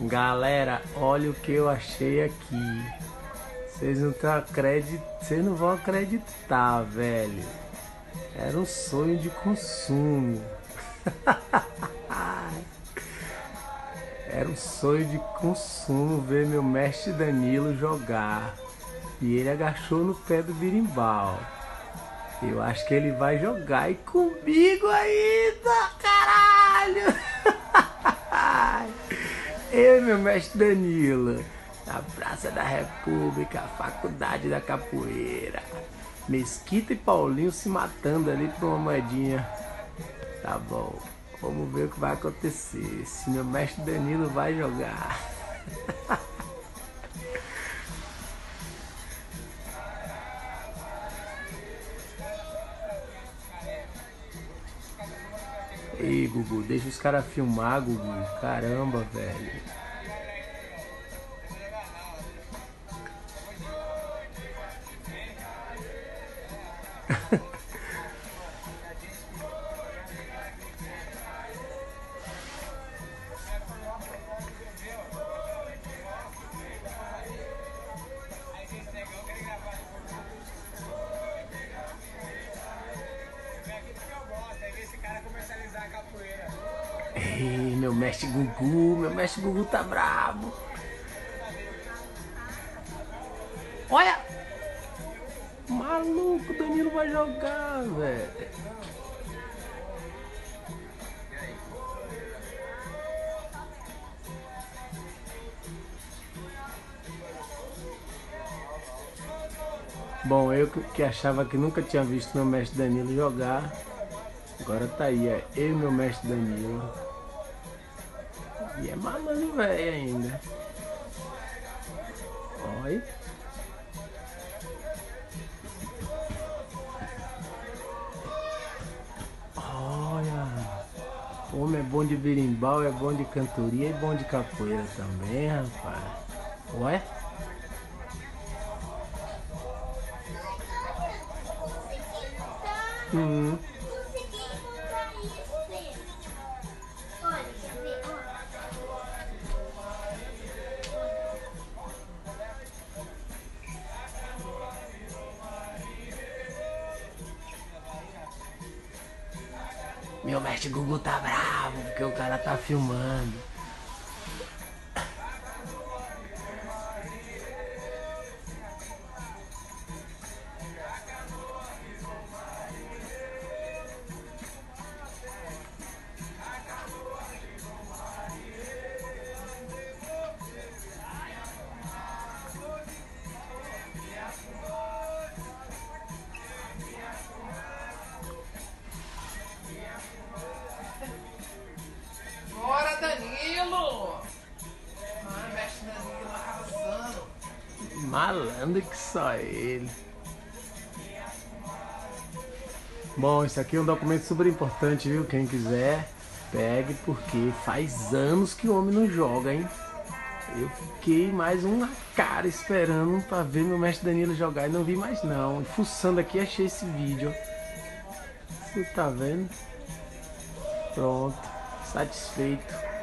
Galera, olha o que eu achei aqui. Vocês não, acredit... Vocês não vão acreditar, velho. Era um sonho de consumo. Era um sonho de consumo ver meu mestre Danilo jogar. E ele agachou no pé do birimbau. Eu acho que ele vai jogar e comigo ainda, caralho! Eu e meu mestre Danilo, na Praça da República, Faculdade da Capoeira. Mesquita e Paulinho se matando ali por uma moedinha. Tá bom, vamos ver o que vai acontecer. Se meu mestre Danilo vai jogar. Ei, Gugu, deixa os caras filmar, Gugu. Caramba, velho. Meu mestre Gugu, meu mestre Gugu tá brabo. Olha! Maluco, o Danilo vai jogar, velho. Bom, eu que achava que nunca tinha visto meu mestre Danilo jogar, agora tá aí, é eu e meu mestre Danilo. E é malandro velho ainda. Olha. Olha. Homem é bom de berimbau, é bom de cantoria e é bom de capoeira também, rapaz. Ué? Hum. Meu mestre Gugu tá bravo porque o cara tá filmando. Malandro que só ele. Bom, isso aqui é um documento super importante, viu? Quem quiser, pegue, porque faz anos que o homem não joga, hein? Eu fiquei mais uma cara esperando para ver meu mestre Danilo jogar e não vi mais não. E fuçando aqui achei esse vídeo. Você tá vendo? Pronto, satisfeito.